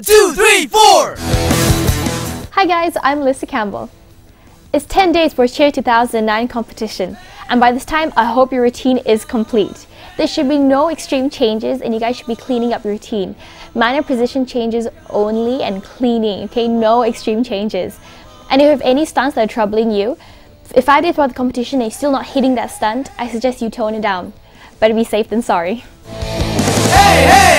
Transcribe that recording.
One, two, three, four! Hi guys, I'm Melissa Campbell. It's 10 days for Cheer 2009 competition, and by this time, I hope your routine is complete. There should be no extreme changes, and you guys should be cleaning up your routine. Minor position changes only and cleaning, okay? No extreme changes. And if you have any stunts that are troubling you, if I did before the competition and you're still not hitting that stunt, I suggest you tone it down. Better be safe than sorry. Hey, hey!